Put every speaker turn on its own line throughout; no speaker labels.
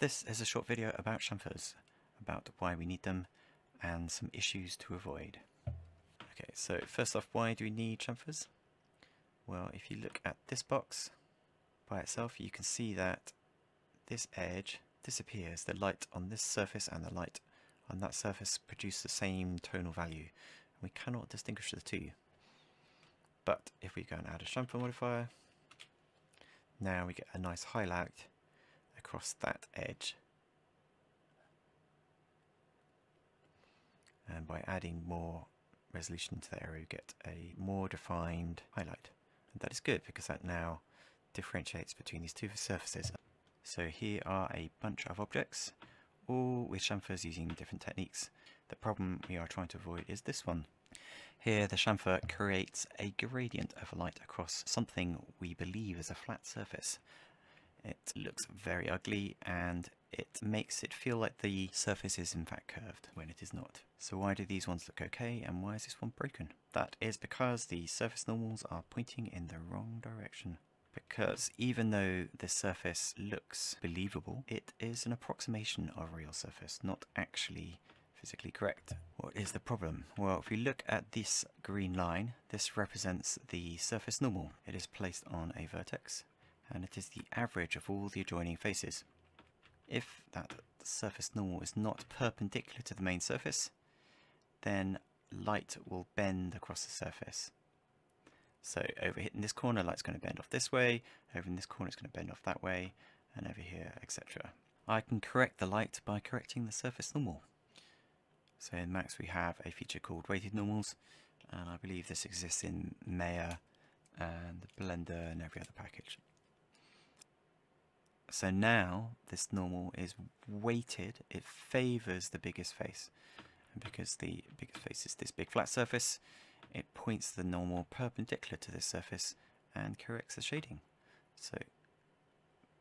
This is a short video about chamfers, about why we need them and some issues to avoid. Okay, so first off, why do we need chamfers? Well, if you look at this box by itself, you can see that this edge disappears. The light on this surface and the light on that surface produce the same tonal value. We cannot distinguish the two. But if we go and add a chamfer modifier, now we get a nice highlight across that edge. And by adding more resolution to the area, we get a more defined highlight. And that is good because that now differentiates between these two surfaces. So here are a bunch of objects, all with chamfers using different techniques. The problem we are trying to avoid is this one. Here the chamfer creates a gradient of light across something we believe is a flat surface. It looks very ugly and it makes it feel like the surface is in fact curved when it is not. So why do these ones look okay and why is this one broken? That is because the surface normals are pointing in the wrong direction. Because even though this surface looks believable, it is an approximation of a real surface, not actually physically correct. What is the problem? Well, if we look at this green line, this represents the surface normal. It is placed on a vertex and it is the average of all the adjoining faces. If that surface normal is not perpendicular to the main surface, then light will bend across the surface. So over here in this corner, light's going to bend off this way, over in this corner it's going to bend off that way, and over here, etc. I can correct the light by correcting the surface normal. So in Max we have a feature called weighted normals, and I believe this exists in Maya and Blender and every other package. So now this normal is weighted, it favours the biggest face. And because the biggest face is this big flat surface, it points the normal perpendicular to this surface and corrects the shading. So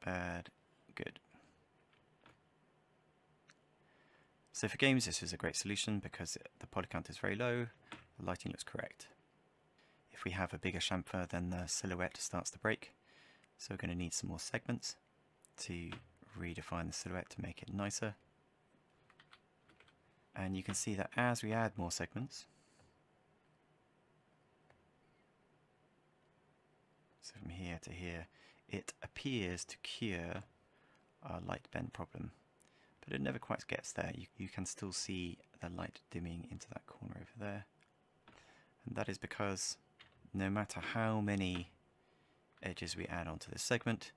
bad, good. So for games this is a great solution because the poly count is very low, the lighting looks correct. If we have a bigger chamfer then the silhouette starts to break, so we're going to need some more segments to redefine the silhouette to make it nicer. And you can see that as we add more segments, so from here to here, it appears to cure our light bend problem. But it never quite gets there. You, you can still see the light dimming into that corner over there. And that is because no matter how many edges we add onto this segment,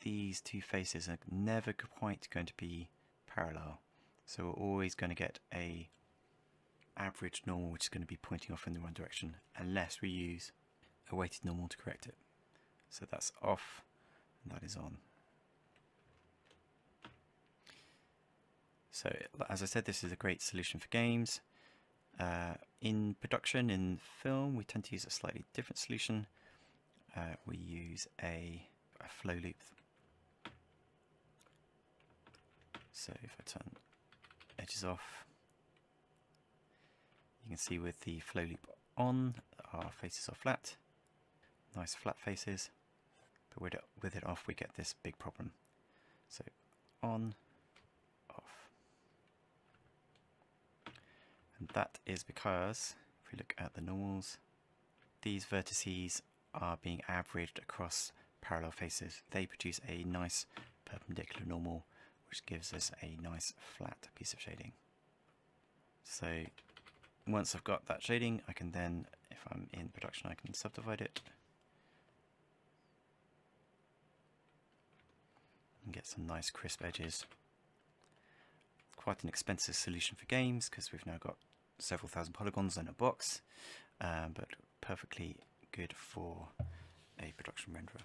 these two faces are never quite going to be parallel. So we're always going to get a average normal which is going to be pointing off in the wrong direction unless we use a weighted normal to correct it. So that's off and that is on. So as I said this is a great solution for games. Uh, in production, in film, we tend to use a slightly different solution. Uh, we use a, a flow loop So if I turn edges off, you can see with the flow loop on, our faces are flat, nice flat faces, but with it, with it off we get this big problem. So on, off. And that is because, if we look at the normals, these vertices are being averaged across parallel faces. They produce a nice perpendicular normal which gives us a nice flat piece of shading. So once I've got that shading, I can then, if I'm in production, I can subdivide it and get some nice crisp edges. Quite an expensive solution for games because we've now got several thousand polygons in a box, um, but perfectly good for a production renderer.